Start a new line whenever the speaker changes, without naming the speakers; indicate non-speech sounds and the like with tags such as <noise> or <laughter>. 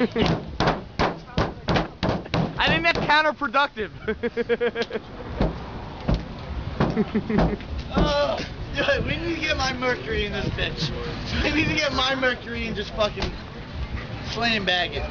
I think that's counterproductive. <laughs>
Oh, we need to get my Mercury in this bitch. <laughs> We need to get my Mercury and just fucking slam bag it.